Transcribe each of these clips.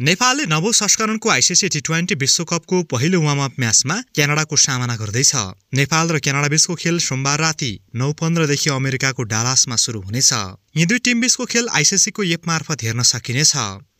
नेपालले नवौं संस्करणको ICC T twenty विश्वकपको पहिलो वार्म अप म्याचमा क्यानाडाको सामना गर्दैछ। नेपाल र क्यानाडा बीचको खेल सोमबार राति नौ पन्ध्रदेखि अमेरिकाको डालासमा सुरु हुनेछ। यी दुई टिम बीचको खेल आइसिसीको एप मार्फत हेर्न सकिनेछ।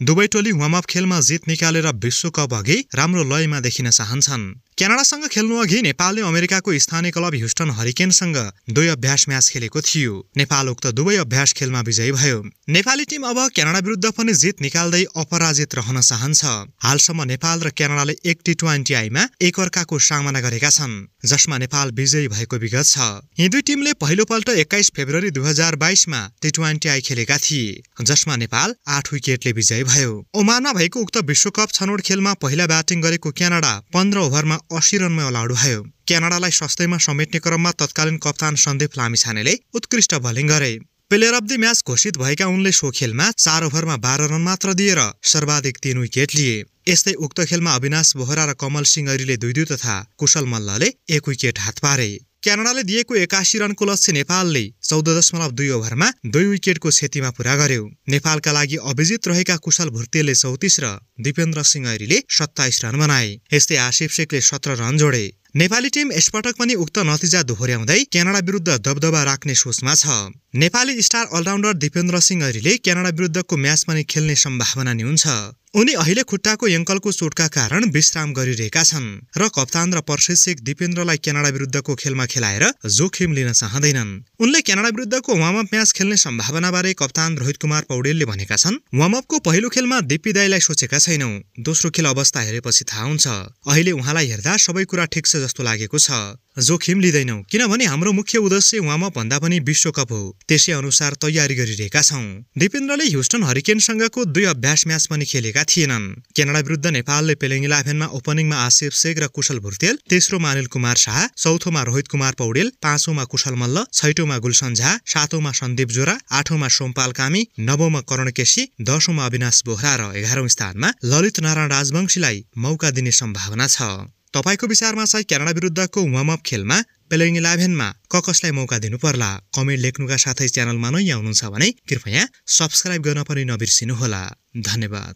दुवै टोली वार्म अप खेलमा जित निकालेर विश्वकप अघि राम्रो लयमा देखिन चाहन्छन्। क्यानाडासँग खेल्नु अघि नेपालले अमेरिकाको स्थानीय क्लब ह्युस्टन हरिकेनसँग दुई अभ्यास म्याच खेलेको थियो। नेपाल उक्त दुवै अभ्यास खेलमा विजयी भयो। नेपाली टिम अब क्यानाडा विरुद्ध पनि जित निकाल्दै अपराजित रहन चाहन्छ। हालसम्म नेपाल र क्यानाडाले एक टी ट्वेन्टी आईमा एकअर्काको सामना गरेका छन् जसमा नेपाल विजयी भएको विगत छ। यी दुई टिमले पहिलोपल्ट एक्काइस फेब्रुअरी दुई हजार बाइसमा टी ट्वेन्टी आई खेलेका थिए जसमा नेपाल आठ विकेटले विजयी भयो। ओमानमा भएको उक्त विश्वकप छनौट खेलमा पहिला ब्याटिङ गरेको क्यानाडा पन्ध्र ओभरमा अस्सी रनमै अलाउड भयो। क्यानाडालाई सस्तैमा समेट्ने क्रममा तत्कालीन कप्तान सन्दीप लामिछानेले उत्कृष्ट बलिङ गरे। प्लेयर अफ द म्याच घोषित भएका उनले सो खेलमा चार ओभरमा बाह्र रन मात्र दिएर सर्वाधिक तीन विकेट लिए। यस्तै उक्त खेलमा अविनाश बोहरा र कमल सिंह ऐरीले दुई दुई तथा कुशल मल्लले एक विकेट हात पारे। क्यानाडाले दिएको एकासी रनको लक्ष्य नेपालले चौध दशमलव दुई ओभरमा दुई विकेटको क्षतिमा पूरा गर्यो। नेपालका लागि अभिजित रहेका कुशल भुर्तेलले चौतिस र दिपेन्द्र सिंह ऐरीले सत्ताइस रन बनाए। यस्तै आशिफ शेखले सत्र रन जोडे। नेपाली टिम यसपटक पनि उक्त नतिजा दोहोर्याउँदै क्यानाडा विरुद्ध दबदबा राख्ने सोचमा छ। नेपाली स्टार अलराउन्डर दिपेन्द्र सिंह ऐरीले क्यानाडा विरुद्धको म्याच पनि खेल्ने सम्भावना नै हुन्छ उनी अहिले खुट्टाको एङ्कलको चोटका कारण विश्राम गरिरहेका छन् र कप्तान र प्रशिक्षक दिपेन्द्रलाई क्यानाडा विरुद्धको खेलमा खेलाएर जोखिम लिन चाहँदैनन्। उनले क्यानाडा विरुद्धको वार्म अप म्याच खेल्ने सम्भावनाबारे कप्तान रोहित कुमार पौडेलले भनेका छन् वार्म अपको पहिलो खेलमा दिप्पी दाईलाई सोचेका छैनौ। दोस्रो खेल अवस्था हेरेपछि थाहा हुन्छ। अहिले उहाँलाई हेर्दा सबै कुरा ठिक छ जस्तो लागेको छ। जोखिम लिँदैनौ। किनभने हाम्रो मुख्य उद्देश्य वार्म अप भन्दा पनि विश्वकप हो। त्यसै अनुसार तयारी गरिरहेका छौं। दिपेन्द्रले ह्युस्टन हरिकेनसँगको दुई अभ्यास म्याच पनि खेलेका थिएनन्। क्यानाडा विरुद्ध नेपालले पेलिङ इलेभेनमा ओपनिङमा आसिफ शेख र कुशल भुर्तेल तेस्रोमा अनिल कुमार शाह चौथोमा रोहित कुमार पौडेल पाँचौंमा कुशल मल्ल छैटौंमा गुलसन झा सातौंमा सन्दीप जोरा आठौंमा सोमपाल कामी नवौंमा करण केसी दशौंमा अविनाश बोहरा र एघारौं स्थानमा ललित नारायण राजवंशीलाई मौका दिने सम्भावना छ। तपाईँको विचारमा चाहिँ क्यानाडा विरुद्धको वार्म अप खेलमा प्लेइङ इलेभेनमा क कसलाई मौका दिनु पर्ला कमेन्ट लेख्नुका साथै च्यानलमा नै आउनुहुन्छ भने कृपया सब्सक्राइब गर्न पनि नबिर्सिनुहोला। धन्यवाद।